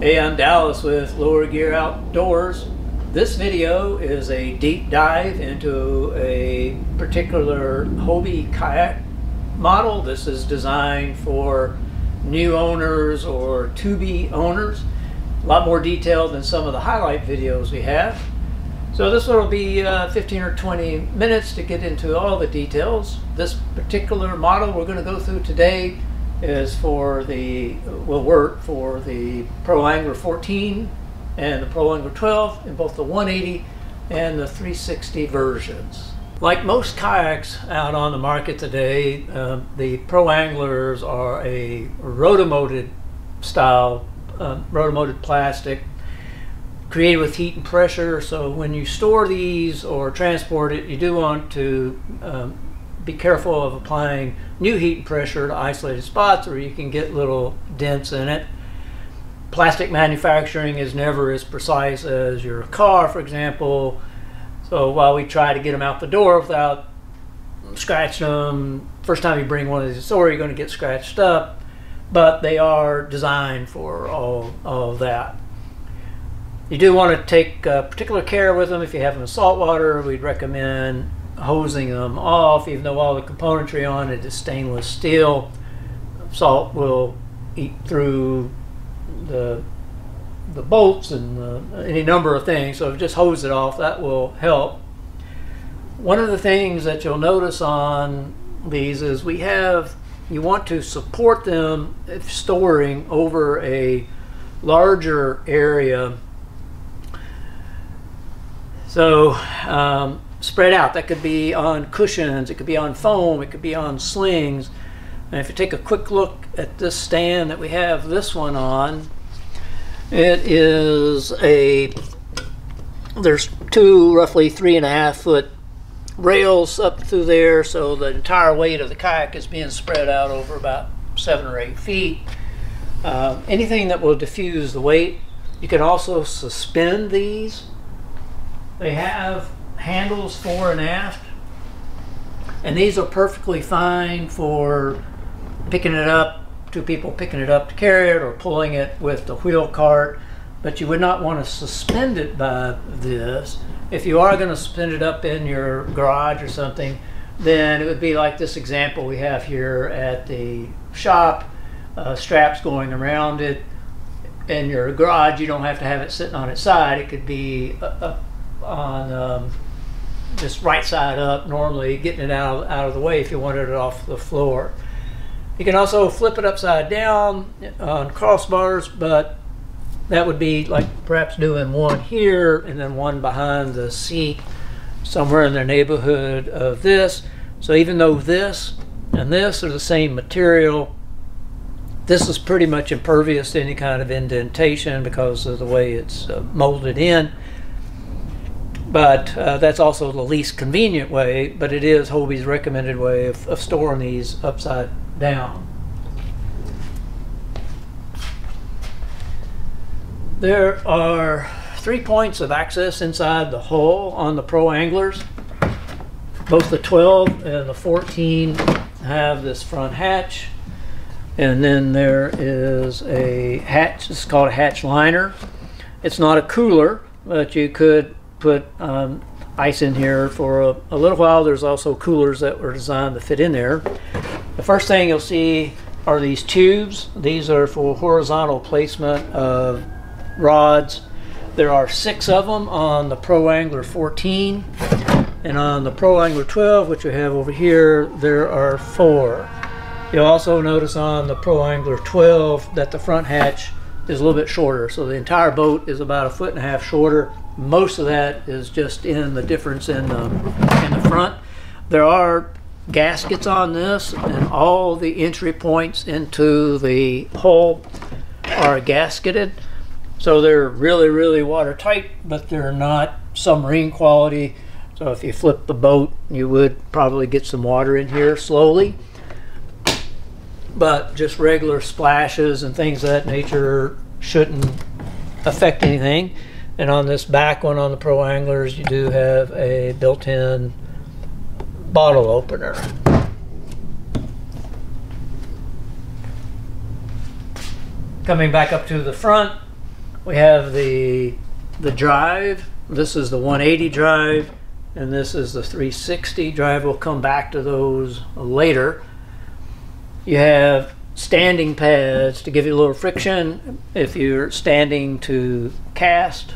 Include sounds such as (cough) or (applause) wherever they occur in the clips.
Hey, I'm Dallas with Lower Gear Outdoors. This video is a deep dive into a particular Hobie kayak model. This is designed for new owners or to-be owners. A lot more detailed than some of the highlight videos we have. So this will be uh, 15 or 20 minutes to get into all the details. This particular model we're going to go through today is for the, will work for the Pro Angler 14 and the Pro Angler 12 in both the 180 and the 360 versions. Like most kayaks out on the market today, uh, the Pro Anglers are a rotomolded style, uh, rotomolded plastic created with heat and pressure. So when you store these or transport it, you do want to um, be careful of applying new heat and pressure to isolated spots or you can get little dents in it. Plastic manufacturing is never as precise as your car, for example. So while we try to get them out the door without scratching them, first time you bring one of these to store, you're going to get scratched up. But they are designed for all, all of that. You do want to take uh, particular care with them. If you have them in salt water, we'd recommend hosing them off, even though all the componentry on it is stainless steel. Salt will eat through the the bolts and uh, any number of things. So just hose it off. That will help. One of the things that you'll notice on these is we have you want to support them if storing over a larger area. So um, spread out. That could be on cushions, it could be on foam, it could be on slings. And if you take a quick look at this stand that we have this one on, it is a, there's two roughly three and a half foot rails up through there, so the entire weight of the kayak is being spread out over about seven or eight feet. Uh, anything that will diffuse the weight. You can also suspend these. They have handles fore and aft. And these are perfectly fine for picking it up, two people picking it up to carry it or pulling it with the wheel cart. But you would not want to suspend it by this. If you are going to suspend it up in your garage or something, then it would be like this example we have here at the shop. Uh, straps going around it. In your garage, you don't have to have it sitting on its side. It could be up on um, just right side up normally, getting it out, out of the way if you wanted it off the floor. You can also flip it upside down on crossbars, but that would be like perhaps doing one here and then one behind the seat somewhere in the neighborhood of this. So even though this and this are the same material, this is pretty much impervious to any kind of indentation because of the way it's uh, molded in but uh, that's also the least convenient way, but it is Hobie's recommended way of, of storing these upside down. There are three points of access inside the hull on the Pro Anglers. Both the 12 and the 14 have this front hatch. And then there is a hatch, it's called a hatch liner. It's not a cooler, but you could put um, ice in here for a, a, little while. There's also coolers that were designed to fit in there. The first thing you'll see are these tubes. These are for horizontal placement of rods. There are six of them on the Pro Angler 14 and on the Pro Angler 12 which we have over here there are four. You'll also notice on the Pro Angler 12 that the front hatch is a little bit shorter so the entire boat is about a foot and a half shorter most of that is just in the difference in the, in the front. There are gaskets on this and all the entry points into the hull are gasketed. So they're really, really watertight, but they're not submarine quality. So if you flip the boat, you would probably get some water in here slowly. But just regular splashes and things of that nature shouldn't affect anything. And on this back one on the Pro Anglers, you do have a built-in bottle opener. Coming back up to the front, We have the the drive. This is the 180 drive, and this is the 360 drive. We'll come back to those later. You have standing pads to give you a little friction if you're standing to cast.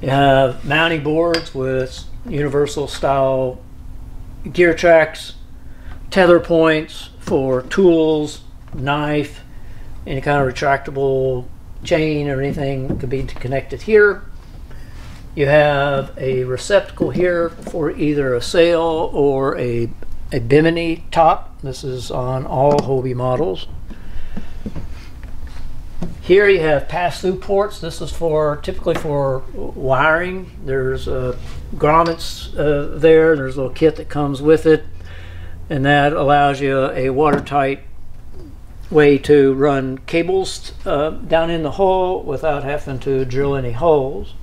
You have mounting boards with universal style gear tracks, tether points for tools, knife, any kind of retractable chain or anything could be connected here. You have a receptacle here for either a sail or a, a bimini top. This is on all Hobie models. Here you have pass-through ports. This is for typically for wiring. There's uh, grommets uh, there. There's a little kit that comes with it, and that allows you a watertight way to run cables uh, down in the hole without having to drill any holes.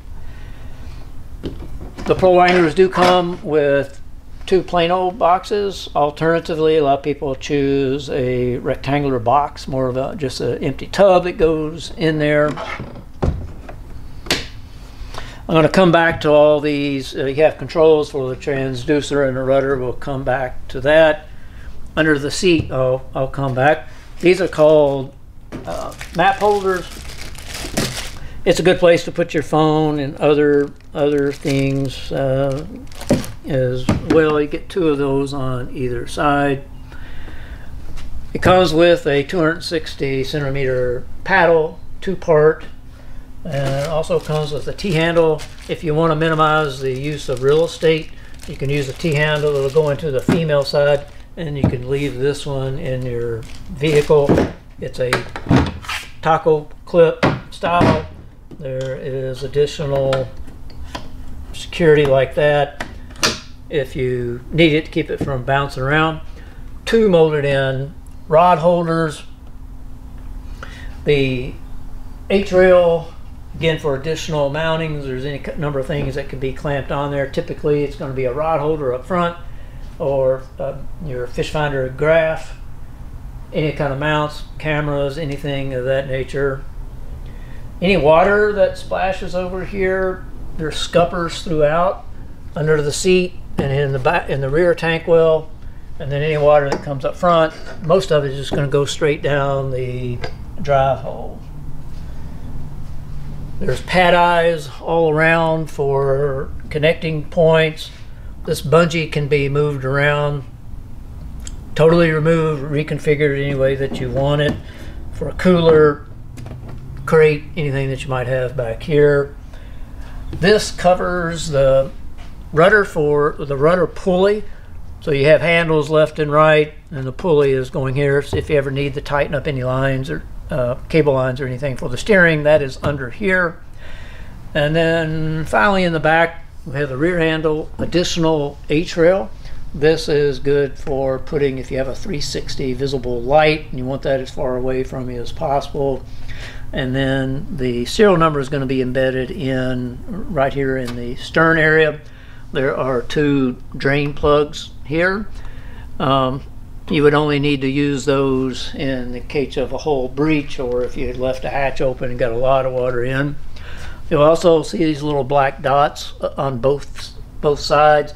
The Pro Anglers do come with two Plano boxes. Alternatively, a lot of people choose a rectangular box, more of a just an empty tub that goes in there. I'm going to come back to all these. Uh, you have controls for the transducer and the rudder. We'll come back to that. Under the seat, oh, I'll come back. These are called uh, map holders. It's a good place to put your phone and other other things uh, as well. You get two of those on either side. It comes with a 260 centimeter paddle, two part, and it also comes with a T-handle. If you want to minimize the use of real estate, you can use a T-handle. It'll go into the female side and you can leave this one in your vehicle. It's a taco clip style. There is additional security like that if you need it to keep it from bouncing around. Two molded in rod holders. The H-rail, again for additional mountings, there's any number of things that can be clamped on there. Typically it's going to be a rod holder up front or uh, your fish finder graph, any kind of mounts, cameras, anything of that nature. Any water that splashes over here, there's scuppers throughout under the seat and in the back in the rear tank well, and then any water that comes up front, most of it is just going to go straight down the drive hole. There's pad eyes all around for connecting points this bungee can be moved around, totally removed, reconfigured any way that you want it for a cooler, crate, anything that you might have back here. This covers the rudder for the rudder pulley. So you have handles left and right, and the pulley is going here. So if you ever need to tighten up any lines or uh, cable lines or anything for the steering, that is under here. And then finally in the back, we have the rear handle, additional H-rail. This is good for putting, if you have a 360 visible light and you want that as far away from you as possible. And then the serial number is going to be embedded in right here in the stern area. There are two drain plugs here. Um, you would only need to use those in the case of a whole breach or if you had left a hatch open and got a lot of water in. You'll also see these little black dots uh, on both both sides.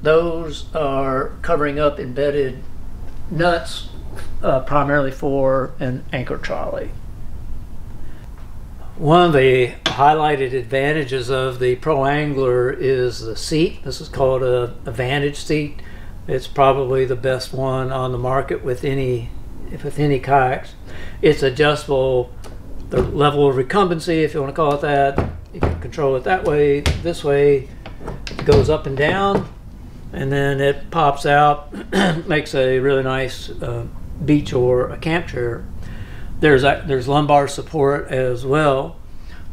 Those are covering up embedded nuts, uh, primarily for an anchor trolley. One of the highlighted advantages of the Pro Angler is the seat. This is called a, a Vantage seat. It's probably the best one on the market with any with any kayaks. It's adjustable the level of recumbency, if you want to call it that. You can control it that way, this way. It goes up and down, and then it pops out, (clears throat) makes a really nice uh, beach or a camp chair. There's a, there's lumbar support as well.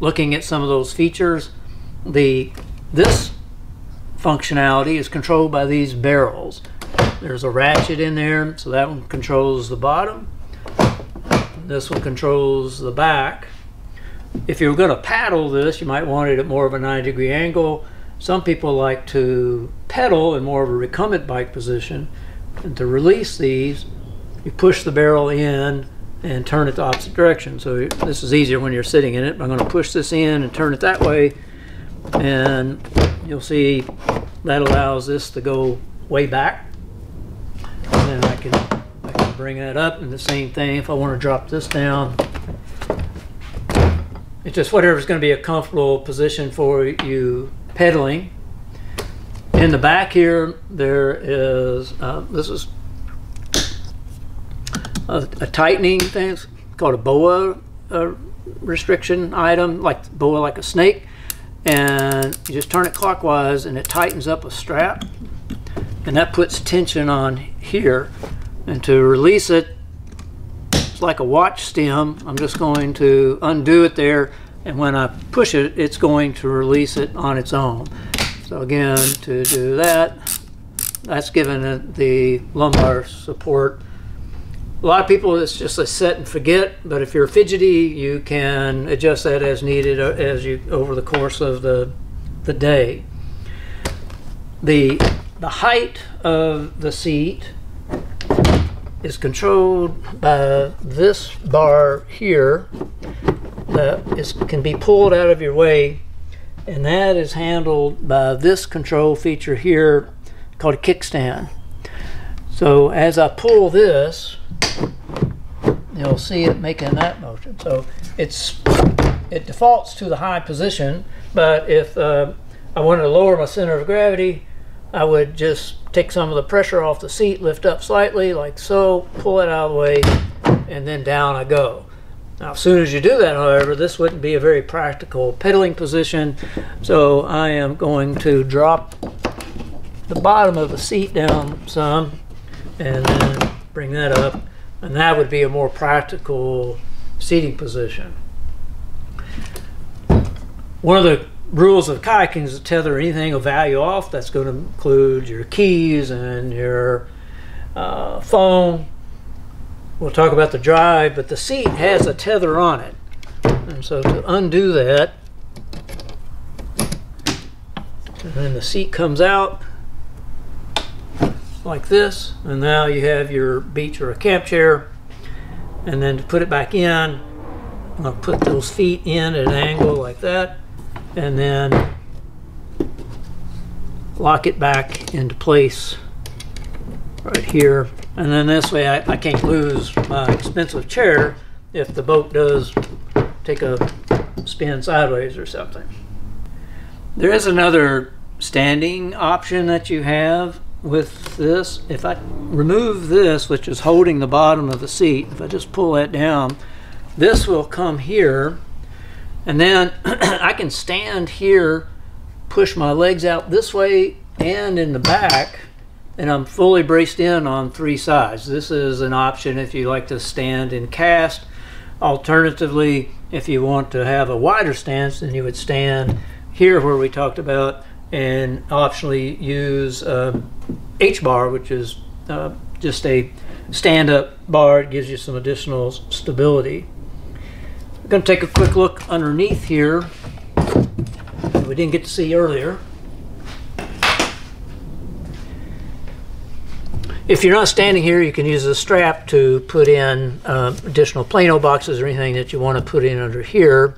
Looking at some of those features, the this functionality is controlled by these barrels. There's a ratchet in there, so that one controls the bottom this one controls the back. If you're going to paddle this, you might want it at more of a 90 degree angle. Some people like to pedal in more of a recumbent bike position. And to release these, you push the barrel in and turn it the opposite direction. So this is easier when you're sitting in it. I'm going to push this in and turn it that way and you'll see that allows this to go way back. And then I can, I can bring that up and the same thing if I want to drop this down. It's just whatever's going to be a comfortable position for you pedaling. In the back here, there is, uh, this is a, a, tightening thing it's called a boa uh, restriction item, like boa like a snake. And you just turn it clockwise and it tightens up a strap. And that puts tension on here. And to release it, it's like a watch stem. I'm just going to undo it there. And when I push it, it's going to release it on its own. So again, to do that, that's giving it the lumbar support. A lot of people, it's just a set and forget, but if you're fidgety, you can adjust that as needed uh, as you over the course of the, the day. The, the height of the seat is controlled by this bar here that is, can be pulled out of your way and that is handled by this control feature here called a kickstand. So as I pull this, you'll see it making that motion. So it's it defaults to the high position, but if uh, I wanted to lower my center of gravity, I would just take some of the pressure off the seat, lift up slightly like so, pull it out of the way, and then down I go. Now, as soon as you do that, however, this wouldn't be a very practical pedaling position. So I am going to drop the bottom of the seat down some and then bring that up. And that would be a more practical seating position. One of the rules of kayaking is to tether anything of value off. That's going to include your keys and your uh, phone We'll talk about the drive, but the seat has a tether on it. And so to undo that, and then the seat comes out like this, and now you have your beach or a camp chair. And then to put it back in, I'll put those feet in at an angle like that, and then lock it back into place right here and then this way I, I can't lose my expensive chair if the boat does take a spin sideways or something. There is another standing option that you have with this. If I remove this, which is holding the bottom of the seat, if I just pull that down, this will come here and then (clears throat) I can stand here, push my legs out this way and in the back and I'm fully braced in on three sides. This is an option if you like to stand and cast. Alternatively, if you want to have a wider stance, then you would stand here where we talked about and optionally use uh, H-bar, which is uh, just a stand-up bar. It gives you some additional stability. I'm going to take a quick look underneath here. We didn't get to see earlier. If you're not standing here, you can use a strap to put in uh, additional Plano boxes or anything that you want to put in under here.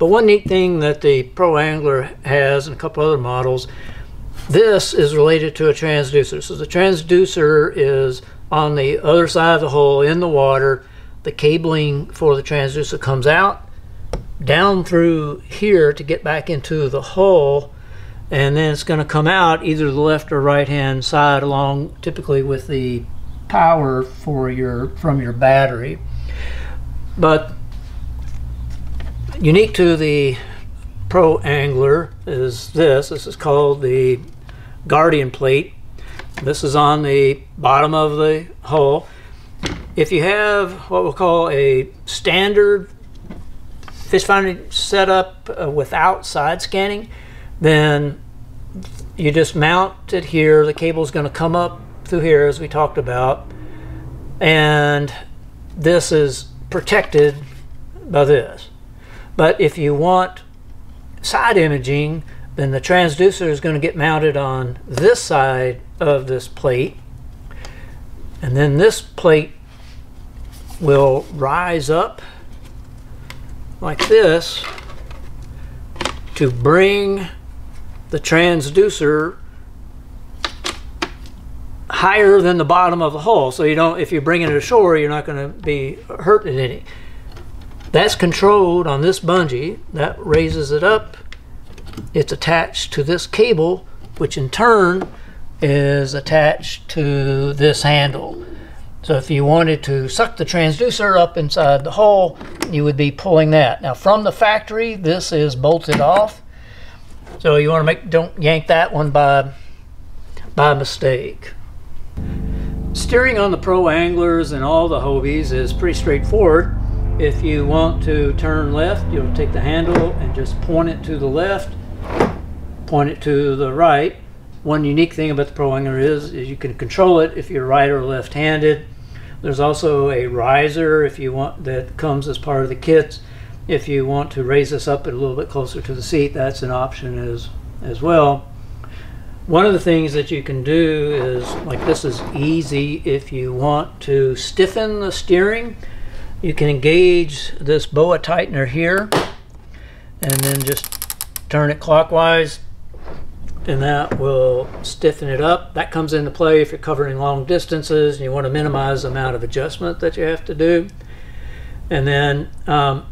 But one neat thing that the Pro Angler has and a couple other models, this is related to a transducer. So the transducer is on the other side of the hole in the water. The cabling for the transducer comes out down through here to get back into the hole and then it's going to come out either the left or right hand side along typically with the power for your from your battery but unique to the pro angler is this this is called the guardian plate this is on the bottom of the hull if you have what we'll call a standard fish finding setup uh, without side scanning then you just mount it here. The cable is going to come up through here as we talked about. And this is protected by this. But if you want side imaging, then the transducer is going to get mounted on this side of this plate. And then this plate will rise up like this to bring the transducer higher than the bottom of the hull. So you don't, if you're bringing it ashore, you're not going to be hurting any. That's controlled on this bungee. That raises it up. It's attached to this cable, which in turn is attached to this handle. So if you wanted to suck the transducer up inside the hole, you would be pulling that. Now from the factory, this is bolted off. So you want to make, don't yank that one by, by mistake. Steering on the Pro Anglers and all the Hobies is pretty straightforward. If you want to turn left, you'll take the handle and just point it to the left, point it to the right. One unique thing about the Pro is, is you can control it if you're right or left-handed. There's also a riser if you want that comes as part of the kits. If you want to raise this up a little bit closer to the seat, that's an option as as well. One of the things that you can do is, like this is easy if you want to stiffen the steering, you can engage this boa tightener here and then just turn it clockwise and that will stiffen it up. That comes into play if you're covering long distances and you want to minimize the amount of adjustment that you have to do. And then um,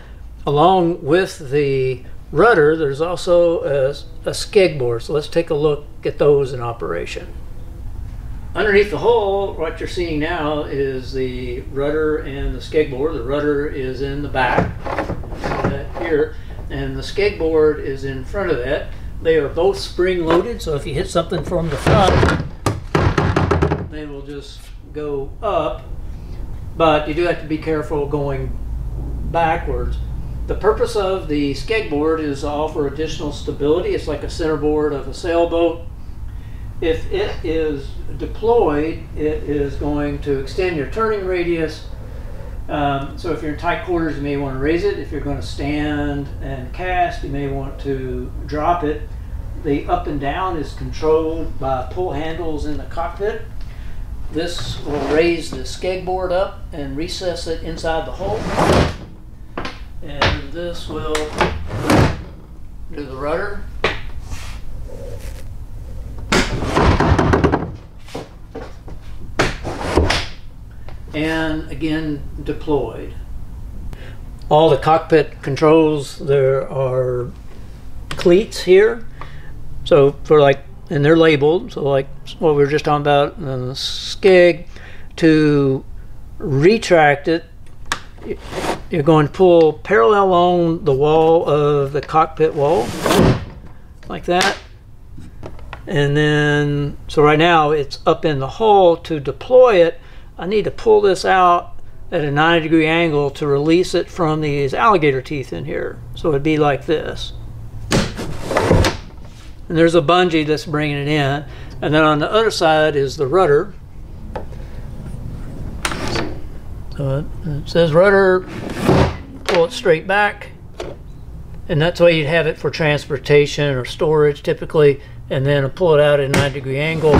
(clears throat) along with the rudder, there's also a, a skeg board. So let's take a look at those in operation. Underneath the hull, what you're seeing now is the rudder and the skeg board. The rudder is in the back here, and the skeg board is in front of that. They are both spring loaded, so if you hit something from the front, they will just go up. But you do have to be careful going backwards. The purpose of the skeg board is to offer additional stability. It's like a centerboard of a sailboat. If it is deployed, it is going to extend your turning radius. Um, so if you're in tight quarters, you may want to raise it. If you're going to stand and cast, you may want to drop it. The up and down is controlled by pull handles in the cockpit. This will raise the skeg board up and recess it inside the hull and this will do the rudder. And again, deployed. All the cockpit controls, there are cleats here. So for like, and they're labeled, so like what we were just talking about, uh, and the skeg, to retract it, you're going to pull parallel along the wall of the cockpit wall, like that. And then, so right now it's up in the hull. To deploy it, I need to pull this out at a 90 degree angle to release it from these alligator teeth in here. So it'd be like this. And there's a bungee that's bringing it in. And then on the other side is the rudder. So it says rudder, pull it straight back. And that's why you'd have it for transportation or storage typically. And then pull it out at a 90 degree angle.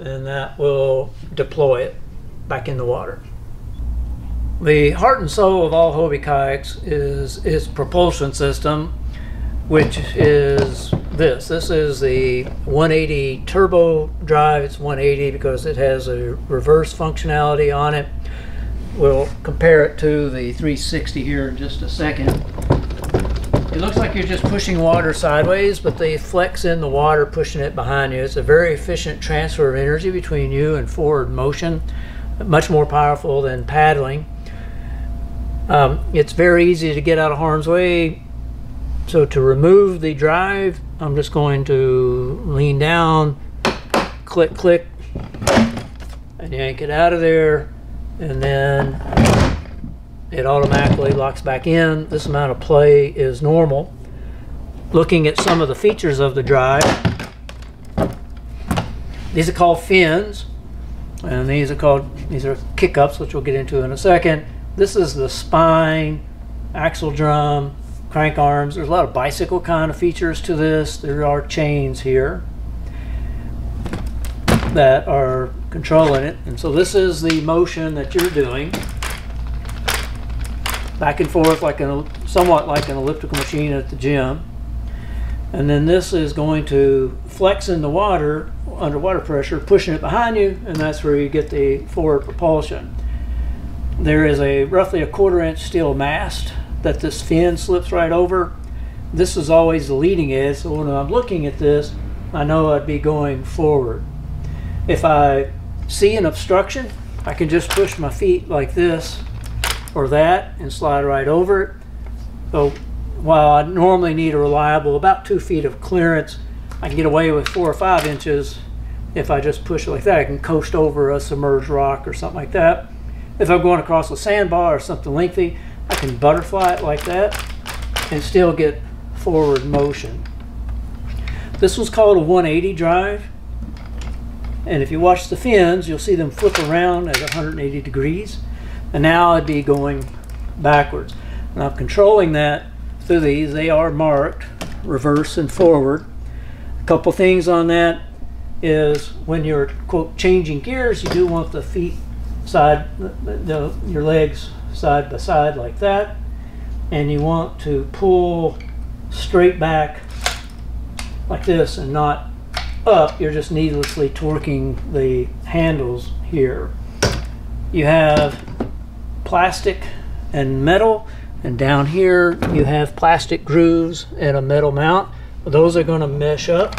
And that will deploy it back in the water. The heart and soul of all Hobie kayaks is its propulsion system, which is this. This is the 180 turbo drive. It's 180 because it has a reverse functionality on it. We'll compare it to the 360 here in just a second. It looks like you're just pushing water sideways, but they flex in the water, pushing it behind you. It's a very efficient transfer of energy between you and forward motion, much more powerful than paddling. Um, it's very easy to get out of harm's way. So to remove the drive, I'm just going to lean down, click, click, and yank it out of there and then it automatically locks back in. This amount of play is normal. Looking at some of the features of the drive, these are called fins, and these are called these are kick-ups, which we'll get into in a second. This is the spine, axle drum, crank arms. There's a lot of bicycle kind of features to this. There are chains here. that are controlling it. And so this is the motion that you're doing. Back and forth like an, somewhat like an elliptical machine at the gym. And then this is going to flex in the water under water pressure, pushing it behind you, and that's where you get the forward propulsion. There is a roughly a quarter inch steel mast that this fin slips right over. This is always the leading edge, so when I'm looking at this, I know I'd be going forward. If I see an obstruction, I can just push my feet like this or that and slide right over it. So while I normally need a reliable about two feet of clearance, I can get away with four or five inches if I just push it like that. I can coast over a submerged rock or something like that. If I'm going across a sandbar or something lengthy, I can butterfly it like that and still get forward motion. This was called a 180 drive. And if you watch the fins, you'll see them flip around at 180 degrees. And now I'd be going backwards. And I'm controlling that through these. They are marked reverse and forward. A couple things on that is when you're quote changing gears, you do want the feet side, the, the, your legs side by side like that, and you want to pull straight back like this and not up. You're just needlessly torquing the handles here. You have plastic and metal and down here you have plastic grooves and a metal mount. Those are going to mesh up.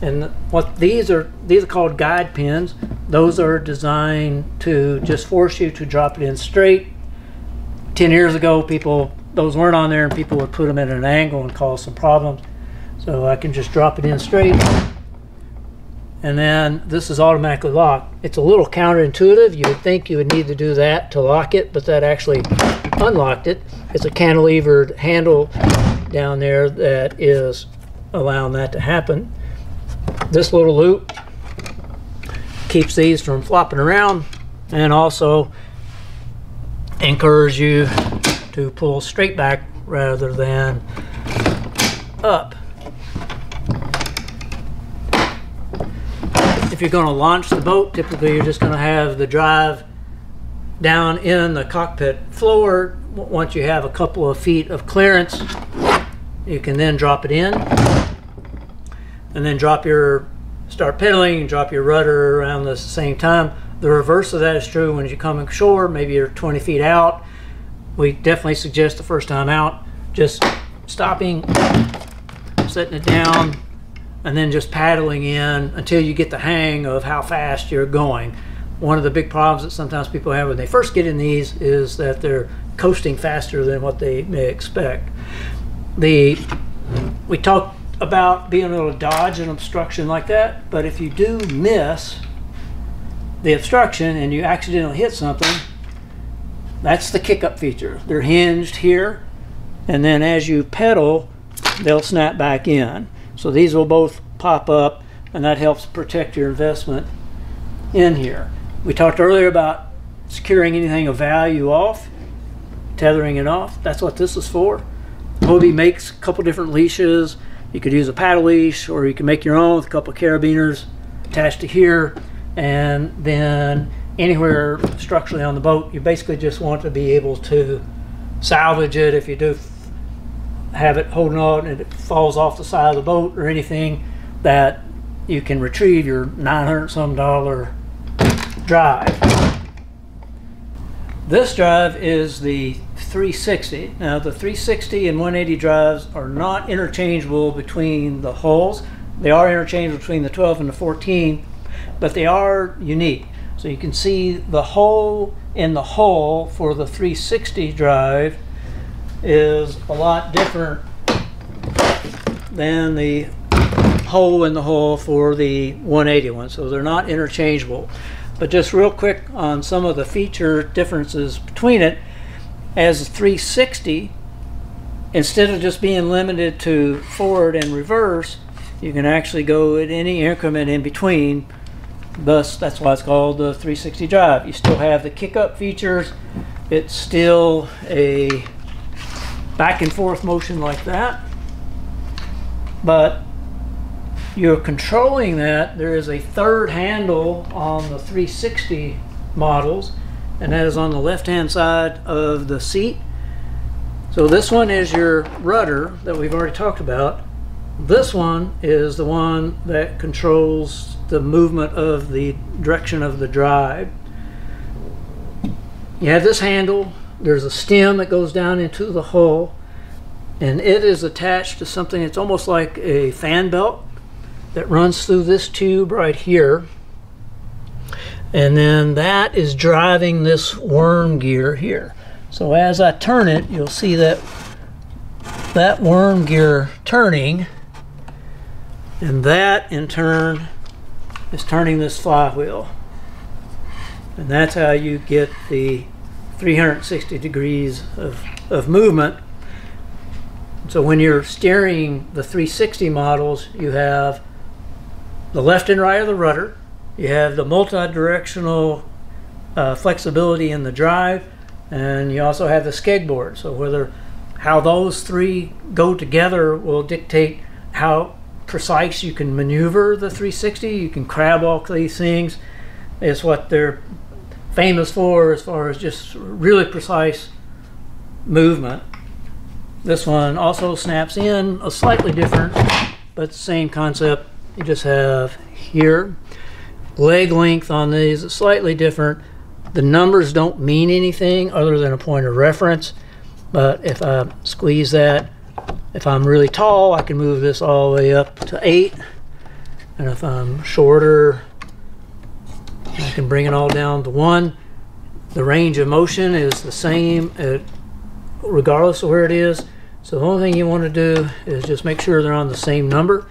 And what these are, these are called guide pins. Those are designed to just force you to drop it in straight. 10 years ago, people, those weren't on there and people would put them at an angle and cause some problems. So I can just drop it in straight. And then this is automatically locked. It's a little counterintuitive. You would think you would need to do that to lock it, but that actually unlocked it. It's a cantilevered handle down there that is allowing that to happen. This little loop keeps these from flopping around and also encourages you to pull straight back rather than up. If you're going to launch the boat, typically you're just going to have the drive down in the cockpit floor. Once you have a couple of feet of clearance, you can then drop it in and then drop your, start pedaling drop your rudder around the same time. The reverse of that is true when you come ashore, maybe you're 20 feet out. We definitely suggest the first time out, just stopping, setting it down, and then just paddling in until you get the hang of how fast you're going one of the big problems that sometimes people have when they first get in these is that they're coasting faster than what they may expect. The we talked about being able to dodge an obstruction like that, but if you do miss the obstruction and you accidentally hit something, that's the kick up feature. They're hinged here, and then as you pedal, they'll snap back in. So these will both pop up, and that helps protect your investment in here. We talked earlier about securing anything of value off, tethering it off. That's what this is for. Hobie makes a couple different leashes. You could use a paddle leash or you can make your own with a couple carabiners attached to here. And then anywhere structurally on the boat, you basically just want to be able to salvage it if you do have it holding on and it falls off the side of the boat or anything that you can retrieve your 900 some dollar drive. This drive is the 360. Now the 360 and 180 drives are not interchangeable between the hulls. They are interchangeable between the 12 and the 14, but they are unique. So you can see the hole in the hull for the 360 drive is a lot different than the hole in the hole for the 180 one. So they're not interchangeable. But just real quick on some of the feature differences between it, as a 360, instead of just being limited to forward and reverse, you can actually go at any increment in between. Thus, that's why it's called the 360 drive. You still have the kick-up features. It's still a back and forth motion like that. But you're controlling that, there is a third handle on the 360 models, and that is on the left-hand side of the seat. So this one is your rudder that we've already talked about. This one is the one that controls the movement of the direction of the drive. You have this handle, there's a stem that goes down into the hull, and it is attached to something that's almost like a fan belt that runs through this tube right here. And then that is driving this worm gear here. So as I turn it, you'll see that that worm gear turning and that in turn is turning this flywheel. And that's how you get the 360 degrees of, of movement. So when you're steering the 360 models, you have the left and right of the rudder. You have the multi-directional uh, flexibility in the drive, and you also have the skeg board. So whether how those three go together will dictate how precise you can maneuver the 360. You can crab all these things. It's what they're famous for as far as just really precise movement. This one also snaps in a slightly different, but same concept you just have here. Leg length on these is slightly different. The numbers don't mean anything other than a point of reference, but if I squeeze that, if I'm really tall, I can move this all the way up to 8. And if I'm shorter, I can bring it all down to 1. The range of motion is the same at, regardless of where it is. So the only thing you want to do is just make sure they're on the same number.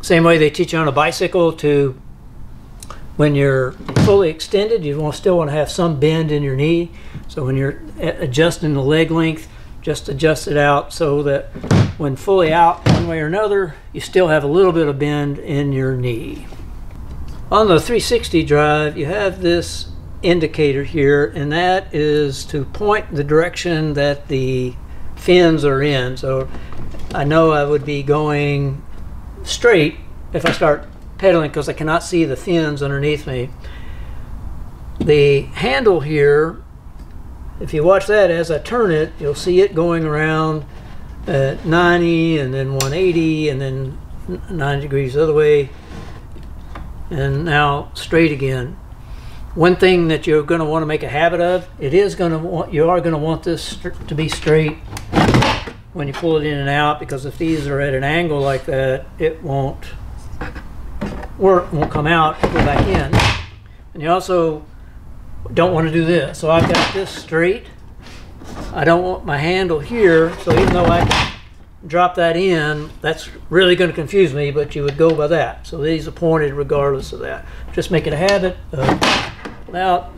Same way they teach you on a bicycle to when you're fully extended, you still want to have some bend in your knee. So when you're uh, adjusting the leg length, just adjust it out so that when fully out one way or another, you still have a little bit of bend in your knee. On the 360 drive, you have this indicator here, and that is to point the direction that the fins are in. So I know I would be going straight if I start pedaling because I cannot see the fins underneath me. The handle here, if you watch that as I turn it, you'll see it going around at 90 and then 180 and then 90 degrees the other way and now straight again. One thing that you're going to want to make a habit of, it is going to want, you are going to want this to be straight when you pull it in and out because if these are at an angle like that, it won't work, won't come out, go back in. And you also don't want to do this. So I've got this straight. I don't want my handle here, so even though I drop that in, that's really going to confuse me, but you would go by that. So these are pointed regardless of that. Just make it a habit of, without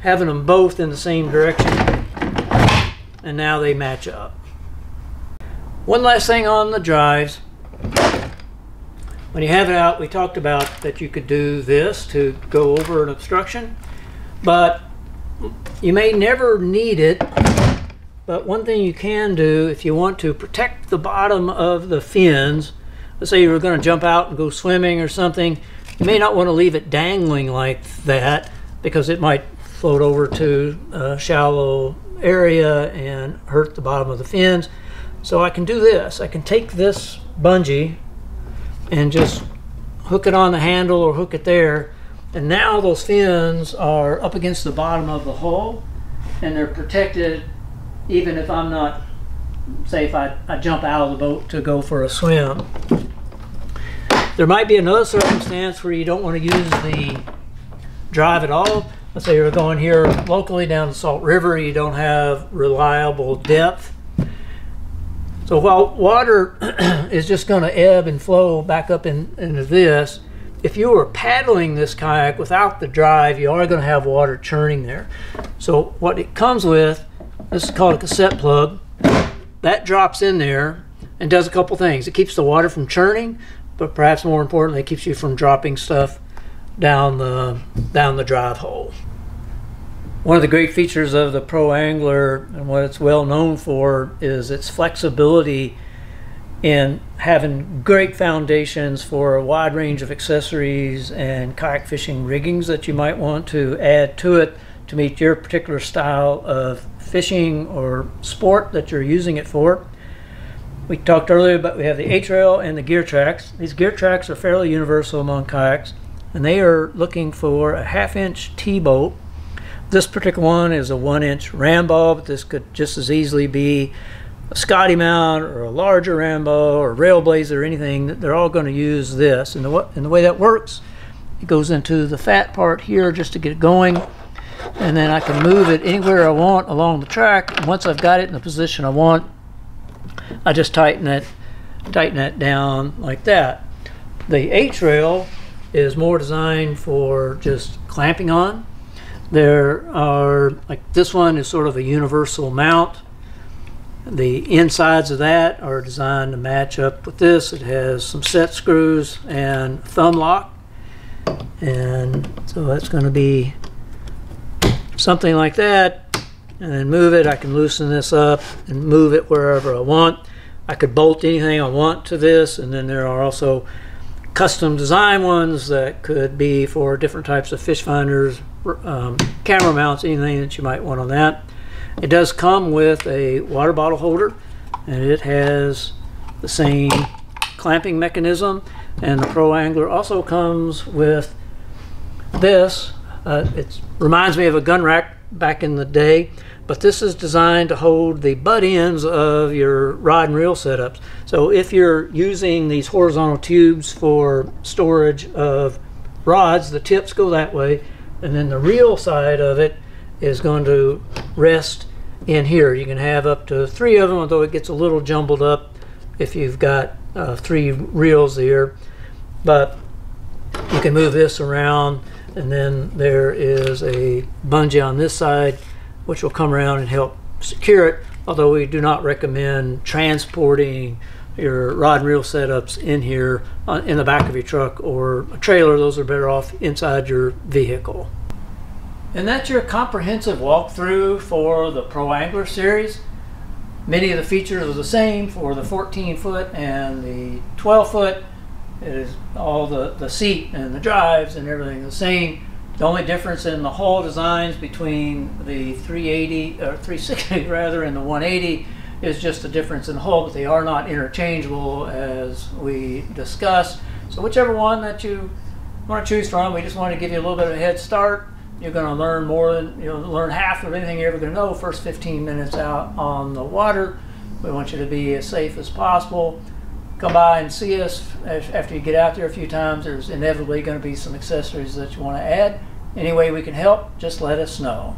having them both in the same direction, and now they match up. One last thing on the drives. When you have it out, we talked about that you could do this to go over an obstruction, but you may never need it. But one thing you can do if you want to protect the bottom of the fins, let's say you were going to jump out and go swimming or something, you may not want to leave it dangling like that because it might float over to a shallow area and hurt the bottom of the fins. So I can do this. I can take this bungee and just hook it on the handle or hook it there. And now those fins are up against the bottom of the hull and they're protected even if I'm not, say if I, I jump out of the boat to go for a swim. There might be another circumstance where you don't want to use the drive at all. Let's say you're going here locally down the Salt River, you don't have reliable depth so while water (clears throat) is just going to ebb and flow back up in, into this, if you were paddling this kayak without the drive, you are going to have water churning there. So what it comes with, this is called a cassette plug. That drops in there and does a couple things. It keeps the water from churning, but perhaps more importantly, it keeps you from dropping stuff down the down the drive hole. One of the great features of the Pro Angler and what it's well known for is its flexibility in having great foundations for a wide range of accessories and kayak fishing riggings that you might want to add to it to meet your particular style of fishing or sport that you're using it for. We talked earlier about we have the H-rail and the gear tracks. These gear tracks are fairly universal among kayaks and they are looking for a half inch T-bolt. This particular one is a one inch RAM ball, but this could just as easily be a Scotty mount or a larger RAM ball or Railblazer or anything. They're all going to use this. And the, and the way that works, it goes into the fat part here just to get it going and then I can move it anywhere I want along the track. Once I've got it in the position I want, I just tighten it, tighten it down like that. The H-rail is more designed for just clamping on. There are, like this one is sort of a universal mount. The insides of that are designed to match up with this. It has some set screws and thumb lock. And so that's going to be something like that and then move it. I can loosen this up and move it wherever I want. I could bolt anything I want to this and then there are also custom design ones that could be for different types of fish finders, um, camera mounts, anything that you might want on that. It does come with a water bottle holder and it has the same clamping mechanism and the Pro Angler also comes with this uh, it reminds me of a gun rack back in the day, but this is designed to hold the butt ends of your rod and reel setups. So if you're using these horizontal tubes for storage of rods, the tips go that way, and then the reel side of it is going to rest in here. You can have up to three of them, although it gets a little jumbled up if you've got uh, three reels here. But you can move this around and then there is a bungee on this side which will come around and help secure it. Although we do not recommend transporting your rod and reel setups in here uh, in the back of your truck or a trailer. Those are better off inside your vehicle. And that's your comprehensive walkthrough for the Pro Angler series. Many of the features are the same for the 14 foot and the 12 foot it is all the, the seat and the drives and everything the same. The only difference in the hull designs between the 380 or 360 (laughs) rather and the 180 is just the difference in hull, but they are not interchangeable as we discussed. So whichever one that you want to choose from, we just want to give you a little bit of a head start. You're going to learn more than you'll learn half of anything you're ever going to know first 15 minutes out on the water. We want you to be as safe as possible come by and see us after you get out there a few times. There's inevitably going to be some accessories that you want to add. Any way we can help, just let us know.